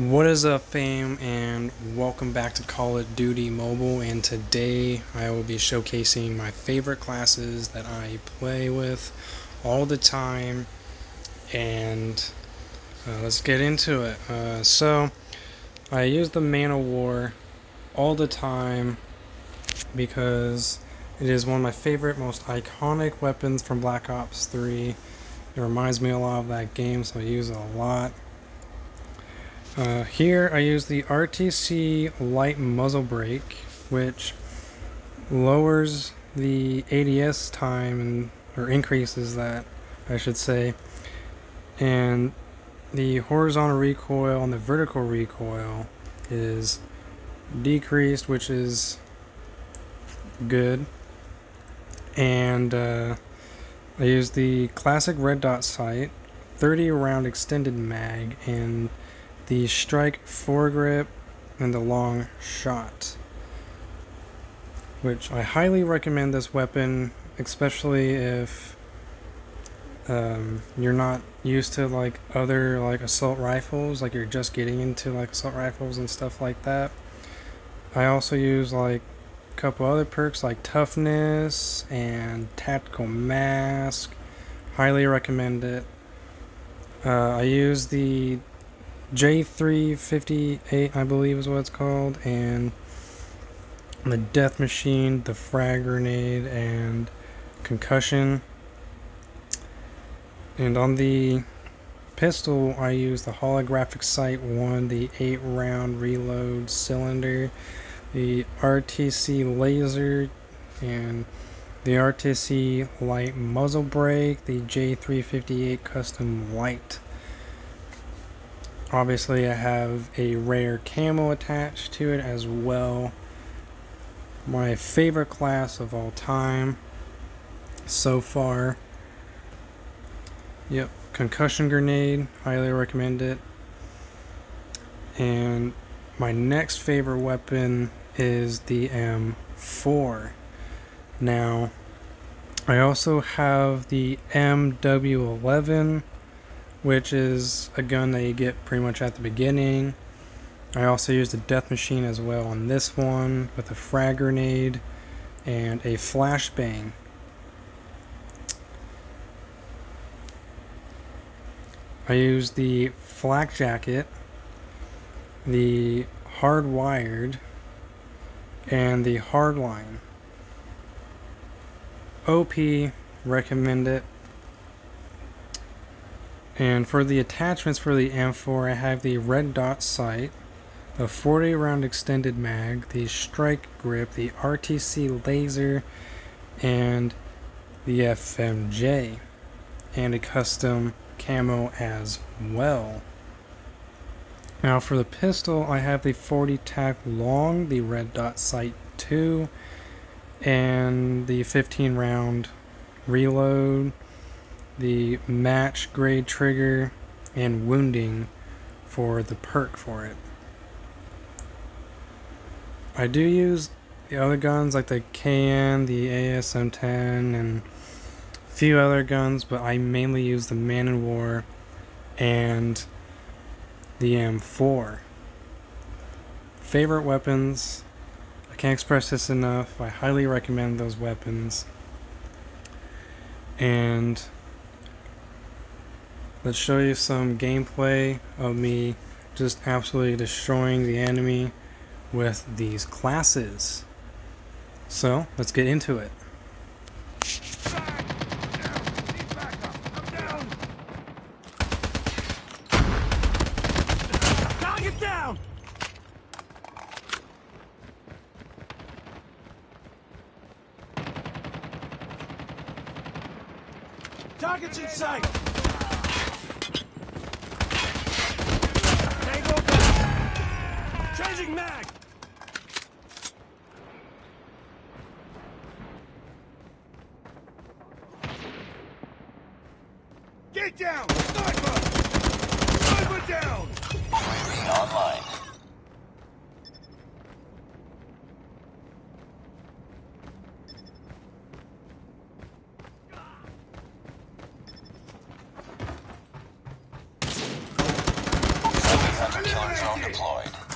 What is up fam and welcome back to Call of Duty Mobile and today I will be showcasing my favorite classes that I play with all the time and uh, let's get into it. Uh, so I use the Man-O-War all the time because it is one of my favorite most iconic weapons from Black Ops 3. It reminds me a lot of that game so I use it a lot. Uh, here I use the RTC light muzzle brake, which lowers the ADS time and or increases that, I should say. And the horizontal recoil and the vertical recoil is decreased, which is good. And uh, I use the classic red dot sight, 30 round extended mag, and the strike foregrip and the long shot which I highly recommend this weapon especially if um, you're not used to like other like assault rifles like you're just getting into like assault rifles and stuff like that. I also use like a couple other perks like toughness and tactical mask. Highly recommend it. Uh, I use the J358, I believe is what it's called, and the Death Machine, the Frag Grenade, and Concussion. And on the pistol, I use the Holographic Sight 1, the 8 round reload cylinder, the RTC laser, and the RTC light muzzle brake, the J358 custom light. Obviously I have a rare camo attached to it as well. My favorite class of all time so far. Yep, concussion grenade, highly recommend it. And my next favorite weapon is the M4. Now, I also have the MW11 which is a gun that you get pretty much at the beginning. I also used a death machine as well on this one with a frag grenade and a flashbang. I used the flak jacket, the hardwired, and the hardline. OP recommend it and for the attachments for the M4, I have the red dot sight, the 40 round extended mag, the strike grip, the RTC laser, and the FMJ, and a custom camo as well. Now for the pistol, I have the 40 tac long, the red dot sight 2, and the 15 round reload the match grade trigger and wounding for the perk for it. I do use the other guns like the KN, the ASM-10, and a few other guns, but I mainly use the Man-O-War and the M4. Favorite weapons. I can't express this enough. I highly recommend those weapons. And let's show you some gameplay of me just absolutely destroying the enemy with these classes. So, let's get into it. Targets in sight! Changing mag! Get down! Sniper! Sniper down! UAV online. Drone deployed.